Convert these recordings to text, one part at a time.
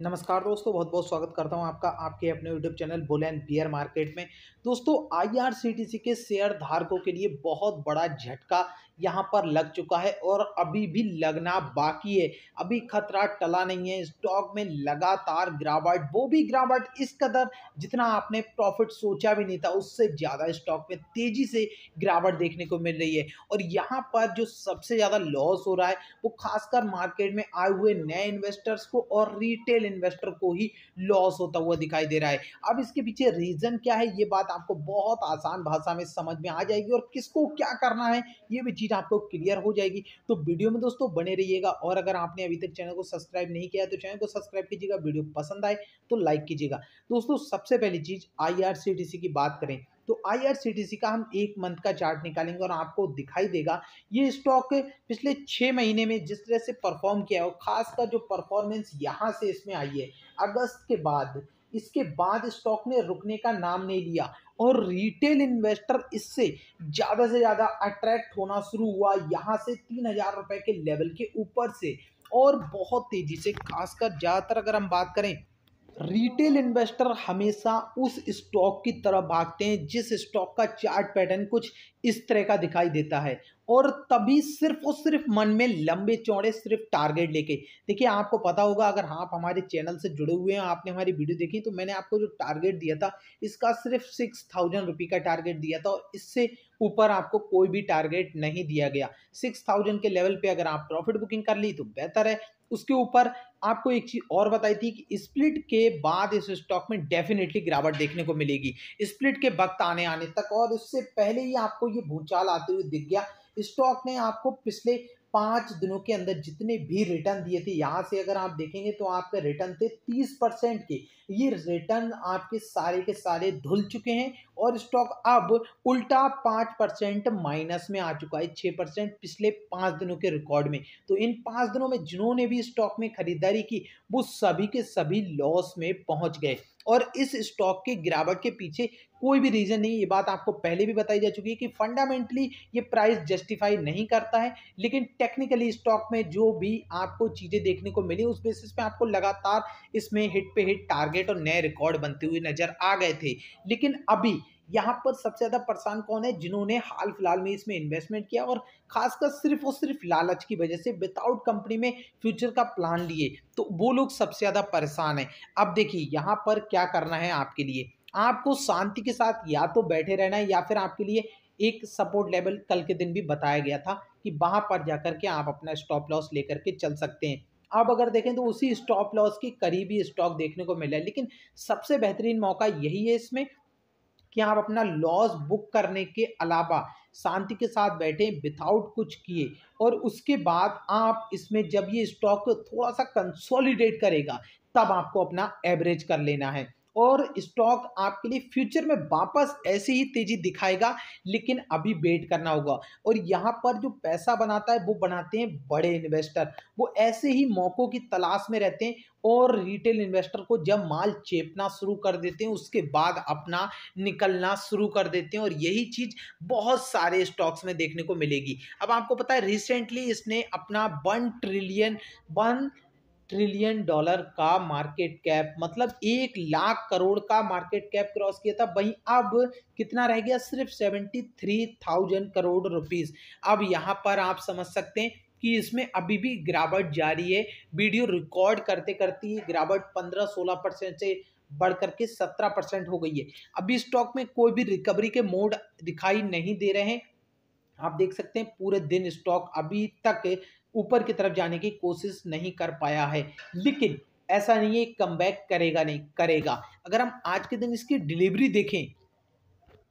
नमस्कार दोस्तों बहुत बहुत स्वागत करता हूँ आपका, आपके अपने YouTube channel bull and bear market में। दोस्तों आईआरसीटीसी के शेयर धारकों के लिए बहुत बड़ा झटका यहाँ पर लग चुका है और अभी भी लगना बाकी है। अभी खतरा टला नहीं है। स्टॉक में लगातार गिरावट, वो भी गिरावट इस कदर जितना आपने प्रॉफिट सोचा भी नहीं था, उससे ज़्यादा स्टॉक में तेज़ी से गिरावट देखने को मिल रही है। और यहाँ पर जो सबसे ज़्यादा लॉस हो रहा है, वो खासकर मार्केट में आए हुए नए इन्वेस्टर्स को और रिटेल इन्वेस्टर को ही लॉस होता हुआ दिखाई दे रहा है। अब इसके पीछे रीज़न क्या है, ये बात आपको बहुत आसान भाषा में समझ में आ जाएगी और किसको क्या करना है, ये भी चीज़ आपको क्लियर हो जाएगी। तो वीडियो में दोस्तों बने रहिएगा और अगर आपने अभी तक चैनल को सब्सक्राइब नहीं किया तो चैनल को सब्सक्राइब कीजिएगा, वीडियो पसंद आए तो लाइक कीजिएगा। दोस्तों सबसे पहली चीज़ आईआरसीटीसी की बात करें तो आईआरसीटीसी का हम एक मंथ का चार्ट निकालेंगे और आपको दिखाई देगा, ये स्टॉक पिछले छः महीने में जिस तरह से परफॉर्म किया है और खासकर जो परफॉर्मेंस यहाँ से इसमें आई है, अगस्त के बाद इसके बाद स्टॉक ने रुकने का नाम नहीं लिया। और रिटेल इन्वेस्टर इससे ज़्यादा से ज़्यादा अट्रैक्ट होना शुरू हुआ यहाँ से तीन हज़ार रुपये के लेवल के ऊपर से। और बहुत तेज़ी से, खासकर ज़्यादातर अगर हम बात करें रिटेल इन्वेस्टर हमेशा उस स्टॉक की तरफ़ भागते हैं, जिस स्टॉक का चार्ट पैटर्न कुछ इस तरह का दिखाई देता है। और तभी सिर्फ़ और सिर्फ़ मन में लंबे चौड़े सिर्फ़ टारगेट लेके। देखिए, आपको पता होगा, अगर आप हमारे चैनल से जुड़े हुए हैं, आपने हमारी वीडियो देखी तो मैंने आपको जो टारगेट दिया था, इसका सिर्फ़ सिक्स थाउज़ेंड रुपी का टारगेट दिया था और इससे ऊपर आपको कोई भी टारगेट नहीं दिया गया। सिक्स थाउज़ेंड के लेवल पे अगर आप प्रॉफिट बुकिंग कर ली तो बेहतर है। उसके ऊपर आपको एक चीज़ और बताई थी कि स्प्लिट के बाद इस स्टॉक में डेफिनेटली गिरावट देखने को मिलेगी। स्प्लिट के वक्त आने आने तक और उससे पहले ही आपको ये भूचाल आते हुए दिख गया स्टॉक ने आपको पिछले पाँच दिनों के अंदर जितने भी रिटर्न दिए थे, यहाँ से अगर आप देखेंगे तो आपके रिटर्न थे तीस परसेंट के। ये रिटर्न आपके सारे के सारे धुल चुके हैं। और स्टॉक अब उल्टा पाँच परसेंट माइनस में आ चुका है छः परसेंट पिछले पाँच दिनों के रिकॉर्ड में। तो इन पाँच दिनों में जिन्होंने भी स्टॉक में खरीदारी की, वो सभी के सभी लॉस में पहुँच गए। और इस स्टॉक के गिरावट के पीछे कोई भी रीज़न नहीं, ये बात आपको पहले भी बताई जा चुकी है कि फंडामेंटली ये प्राइस जस्टिफाई नहीं करता है, लेकिन टेक्निकली स्टॉक में जो भी आपको चीज़ें देखने को मिली, उस बेसिस पे आपको लगातार इसमें हिट पे हिट टारगेट और नए रिकॉर्ड बनते हुए नज़र आ गए थे। लेकिन अभी यहाँ पर सबसे ज़्यादा परेशान कौन है? जिन्होंने हाल फ़िलहाल में इसमें इन्वेस्टमेंट किया और खासकर सिर्फ़ और सिर्फ़ लालच की वजह से विदाउट कंपनी में फ्यूचर का प्लान लिए। तो वो लोग सबसे ज़्यादा परेशान हैं। अब देखिए, यहाँ पर क्या करना है आपके लिए? आपको शांति के साथ या तो बैठे रहना है या फिर आपके लिए एक सपोर्ट लेवल कल के दिन भी बताया गया था कि वहाँ पर जाकर के आप अपना स्टॉप लॉस लेकर के चल सकते हैं। अब अगर देखें तो उसी स्टॉप लॉस के करीबी स्टॉक देखने को मिला है। लेकिन सबसे बेहतरीन मौका यही है इसमें कि आप अपना लॉस बुक करने के अलावा शांति के साथ बैठे विदाउट कुछ किए और उसके बाद आप इसमें जब ये स्टॉक थोड़ा सा कंसोलिडेट करेगा, तब आपको अपना एवरेज कर लेना है। और स्टॉक आपके लिए फ्यूचर में वापस ऐसे ही तेज़ी दिखाएगा, लेकिन अभी वेट करना होगा। और यहाँ पर जो पैसा बनाता है, वो बनाते हैं बड़े इन्वेस्टर वो ऐसे ही मौक़ों की तलाश में रहते हैं और रिटेल इन्वेस्टर को जब माल चेपना शुरू कर देते हैं, उसके बाद अपना निकलना शुरू कर देते हैं और यही चीज़ बहुत सारे स्टॉक्स में देखने को मिलेगी। अब आपको पता है रिसेंटली इसने अपना one trillion one trillion dollar का मार्केट कैप मतलब एक लाख करोड़ का मार्केट कैप क्रॉस किया था। वहीं अब कितना रह गया? सिर्फ़ seventy three thousand crore rupees अब यहाँ पर आप समझ सकते हैं कि इसमें अभी भी गिरावट जारी है। वीडियो रिकॉर्ड करते करते ही गिरावट पंद्रह सोलह परसेंट से बढ़ करके सत्रह परसेंट हो गई है। अभी स्टॉक में कोई भी रिकवरी के मोड दिखाई नहीं दे रहे हैं। आप देख सकते हैं पूरे दिन स्टॉक अभी तक ऊपर की तरफ़ जाने की कोशिश नहीं कर पाया है। लेकिन ऐसा नहीं है कम बैक करेगा नहीं, करेगा। अगर हम आज के दिन इसकी डिलीवरी देखें,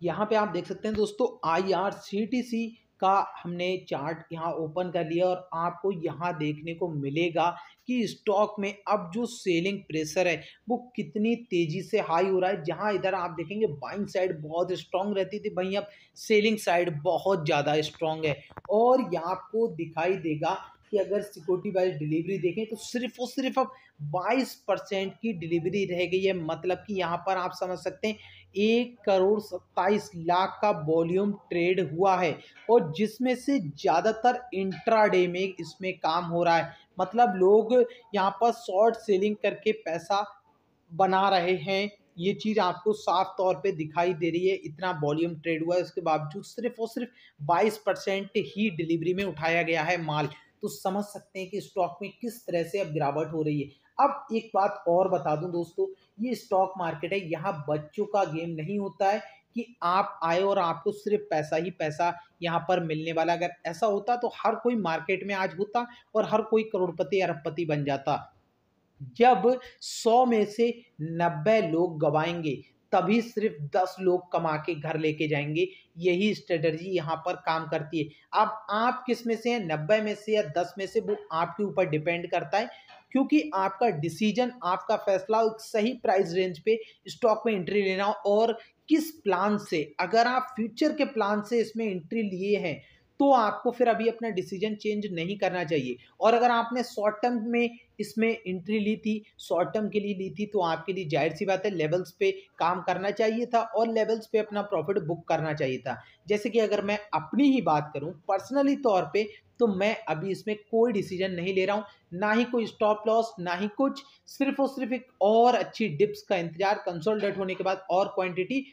यहाँ पे आप देख सकते हैं दोस्तों I R C T C का हमने चार्ट यहाँ ओपन कर लिया और आपको यहाँ देखने को मिलेगा कि स्टॉक में अब जो सेलिंग प्रेशर है, वो कितनी तेज़ी से हाई हो रहा है। जहाँ इधर आप देखेंगे बाइंग साइड बहुत स्ट्रॉन्ग रहती थी वहीं अब सेलिंग साइड बहुत ज़्यादा स्ट्रॉन्ग है और यहाँ आपको दिखाई देगा की अगर सिक्योरिटी वाइज डिलीवरी देखें तो सिर्फ़ और सिर्फ़ अब 22 परसेंट की डिलीवरी रह गई है। मतलब कि यहाँ पर आप समझ सकते हैं, एक करोड़ सत्ताईस लाख का वॉल्यूम ट्रेड हुआ है और जिसमें से ज़्यादातर इंट्राडे में इसमें काम हो रहा है। मतलब लोग यहाँ पर शॉर्ट सेलिंग करके पैसा बना रहे हैं। ये चीज़ आपको साफ़ तौर पे दिखाई दे रही है, इतना वॉल्यूम ट्रेड हुआ है। उसके बावजूद सिर्फ़ और सिर्फ़ 22 परसेंट ही डिलीवरी में उठाया गया है माल। तो समझ सकते हैं कि स्टॉक में किस तरह से अब गिरावट हो रही है। अब एक बात और बता दूँ दोस्तों, ये स्टॉक मार्केट है, यहाँ बच्चों का गेम नहीं होता है कि आप आए और आपको सिर्फ़ पैसा ही पैसा यहाँ पर मिलने वाला अगर ऐसा होता तो हर कोई मार्केट में आज होता और हर कोई करोड़पति, अरबपति बन जाता। जब सौ में से नब्बे लोग गवाएँगे तभी सिर्फ़ दस लोग कमा के घर लेके जाएँगे। यही स्ट्रेटजी यहाँ पर काम करती है। अब आप किसमें से हैं? नब्बे में से या दस में से? वो आपके ऊपर डिपेंड करता है। क्योंकि आपका डिसीज़न आपका फैसला सही प्राइस रेंज पे स्टॉक में एंट्री लेना और किस प्लान से? अगर आप फ्यूचर के प्लान से इसमें एंट्री लिए हैं तो आपको फिर अभी अपना डिसीज़न चेंज नहीं करना चाहिए। और अगर आपने शॉर्ट टर्म में इसमें एंट्री ली थी शॉर्ट टर्म के लिए ली थी तो आपके लिए ज़ाहिर सी बात है लेवल्स पे काम करना चाहिए था और लेवल्स पे अपना प्रॉफिट बुक करना चाहिए था। जैसे कि अगर मैं अपनी ही बात करूँ पर्सनली तौर पे तो मैं अभी इसमें कोई डिसीज़न नहीं ले रहा हूँ। ना ही कोई स्टॉप लॉस ना ही कुछ। सिर्फ़ और सिर्फ़ एक और अच्छी डिप्स का इंतज़ार कंसोलिडेट होने के बाद और क्वांटिटी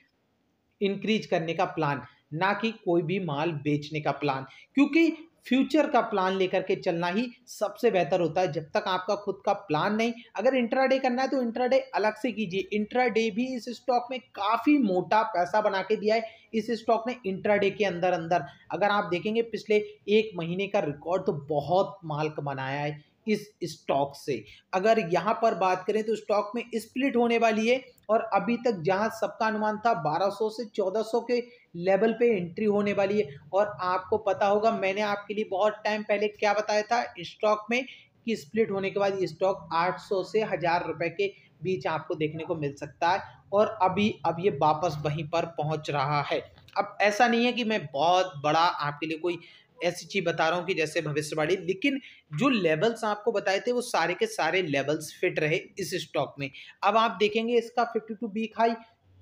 इंक्रीज करने का प्लान ना कि कोई भी माल बेचने का प्लान क्योंकि फ्यूचर का प्लान लेकर के चलना ही सबसे बेहतर होता है, जब तक आपका खुद का प्लान नहीं। अगर इंट्राडे करना है तो इंट्राडे अलग से कीजिए। इंट्राडे भी इस स्टॉक में काफ़ी मोटा पैसा बना के दिया है, इस स्टॉक ने इंट्राडे के अंदर अंदर। अगर आप देखेंगे, पिछले एक महीने का रिकॉर्ड तो बहुत माल बनाया है इस स्टॉक से। अगर यहाँ पर बात करें तो स्टॉक में स्प्लिट होने वाली है और अभी तक जहाँ सबका अनुमान था 1200 से 1400 के लेवल पे एंट्री होने वाली है। और आपको पता होगा, मैंने आपके लिए बहुत टाइम पहले क्या बताया था, स्टॉक में कि स्प्लिट होने के बाद स्टॉक 800 से हज़ार रुपए के बीच आपको देखने को मिल सकता है और अभी, अब ये वापस वहीं पर पहुँच रहा है। अब ऐसा नहीं है कि मैं बहुत बड़ा आपके लिए कोई ऐसी चीज़ बता रहा हूँ कि जैसे भविष्यवाणी, लेकिन जो लेवल्स आपको बताए थे, वो सारे के सारे लेवल्स फिट रहे इस स्टॉक में। अब आप देखेंगे इसका फिफ्टी टू वीक हाई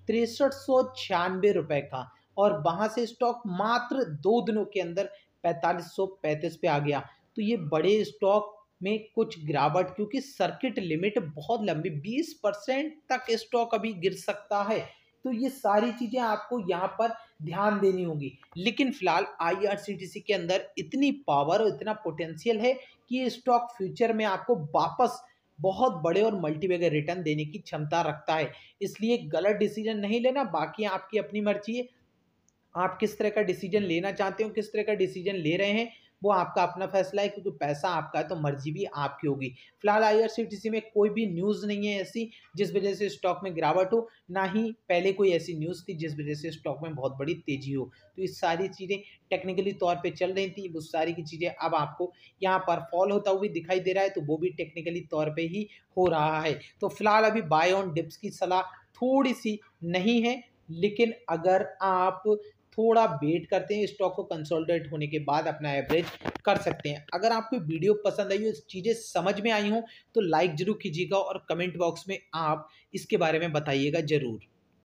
तिरसठ सौ छियानवे रुपये का, और वहाँ से स्टॉक मात्र दो दिनों के अंदर पैंतालीस सौ पैंतीस पे आ गया। तो ये बड़े स्टॉक में कुछ गिरावट, क्योंकि सर्किट लिमिट बहुत लंबी 20 परसेंट तक स्टॉक अभी गिर सकता है। तो ये सारी चीज़ें आपको यहाँ पर ध्यान देनी होगी। लेकिन फ़िलहाल आईआरसीटीसी के अंदर इतनी पावर और इतना पोटेंशियल है कि ये स्टॉक फ्यूचर में आपको वापस बहुत बड़े और मल्टीवेगर रिटर्न देने की क्षमता रखता है। इसलिए गलत डिसीज़न नहीं लेना, बाकी आपकी अपनी मर्ज़ी है। आप किस तरह का डिसीज़न लेना चाहते हो, किस तरह का डिसीज़न ले रहे हैं वो आपका अपना फैसला है क्योंकि पैसा आपका है तो मर्ज़ी भी आपकी होगी। फ़िलहाल आई में कोई भी न्यूज़ नहीं है ऐसी, जिस वजह से स्टॉक में गिरावट हो, ना ही पहले कोई ऐसी न्यूज़ थी, जिस वजह से स्टॉक में बहुत बड़ी तेज़ी हो। तो ये सारी चीज़ें टेक्निकली तौर पर चल रही थी, वो सारी की चीज़ें अब आपको यहाँ पर फॉल होता हुआ दिखाई दे रहा है तो वो भी टेक्निकली तौर पर ही हो रहा है। तो फ़िलहाल अभी बाय ऑन डिप्स की सलाह थोड़ी सी नहीं है, लेकिन अगर आप थोड़ा वेट करते हैं स्टॉक को कंसोलिडेट होने के बाद अपना एवरेज कर सकते हैं। अगर आपको वीडियो पसंद आई हो चीज़ें समझ में आई हों तो लाइक ज़रूर कीजिएगा और कमेंट बॉक्स में आप इसके बारे में बताइएगा ज़रूर।